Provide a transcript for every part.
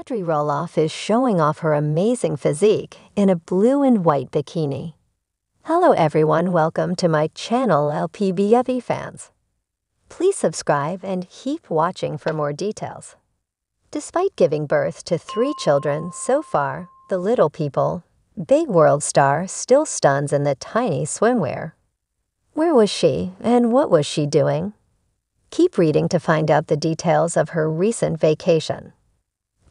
Audrey Roloff is showing off her amazing physique in a blue and white bikini. Hello everyone, welcome to my channel LPBFE fans. Please subscribe and keep watching for more details. Despite giving birth to three children so far, the little people, big world star still stuns in the tiny swimwear. Where was she and what was she doing? Keep reading to find out the details of her recent vacation.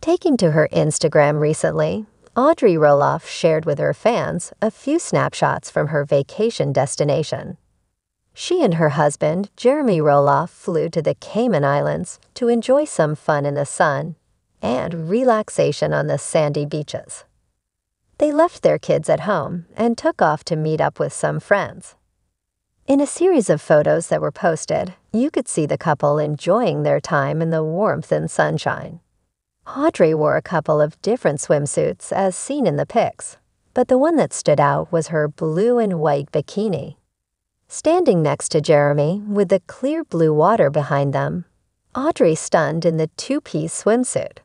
Taking to her Instagram recently, Audrey Roloff shared with her fans a few snapshots from her vacation destination. She and her husband, Jeremy Roloff, flew to the Cayman Islands to enjoy some fun in the sun and relaxation on the sandy beaches. They left their kids at home and took off to meet up with some friends. In a series of photos that were posted, you could see the couple enjoying their time in the warmth and sunshine. Audrey wore a couple of different swimsuits as seen in the pics, but the one that stood out was her blue and white bikini. Standing next to Jeremy, with the clear blue water behind them, Audrey stunned in the two-piece swimsuit.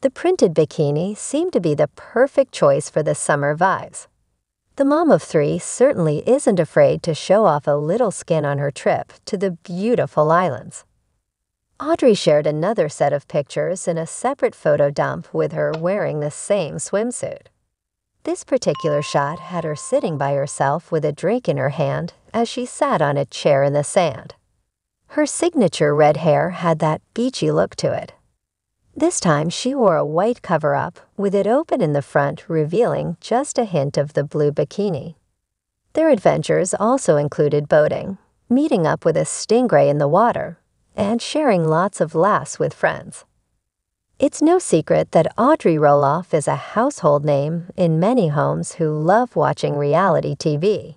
The printed bikini seemed to be the perfect choice for the summer vibes. The mom of three certainly isn't afraid to show off a little skin on her trip to the beautiful islands. Audrey shared another set of pictures in a separate photo dump with her wearing the same swimsuit. This particular shot had her sitting by herself with a drink in her hand as she sat on a chair in the sand. Her signature red hair had that beachy look to it. This time she wore a white cover-up with it open in the front revealing just a hint of the blue bikini. Their adventures also included boating, meeting up with a stingray in the water, and sharing lots of laughs with friends. It's no secret that Audrey Roloff is a household name in many homes who love watching reality TV.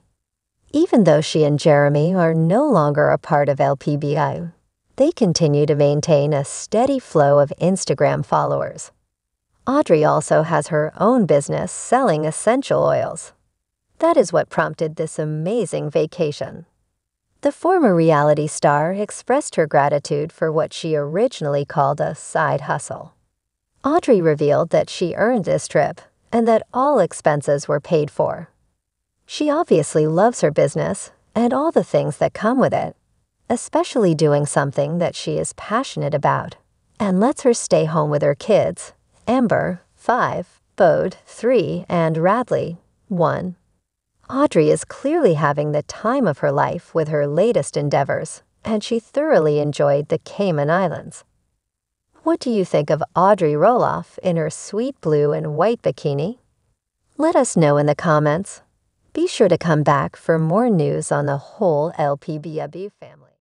Even though she and Jeremy are no longer a part of LPBI, they continue to maintain a steady flow of Instagram followers. Audrey also has her own business selling essential oils. That is what prompted this amazing vacation. The former reality star expressed her gratitude for what she originally called a side hustle. Audrey revealed that she earned this trip and that all expenses were paid for. She obviously loves her business and all the things that come with it, especially doing something that she is passionate about, and lets her stay home with her kids, Ember, 5, Bode, 3, and Radley, 1. Audrey is clearly having the time of her life with her latest endeavors, and she thoroughly enjoyed the Cayman Islands. What do you think of Audrey Roloff in her sweet blue and white bikini? Let us know in the comments. Be sure to come back for more news on the whole LPBW family.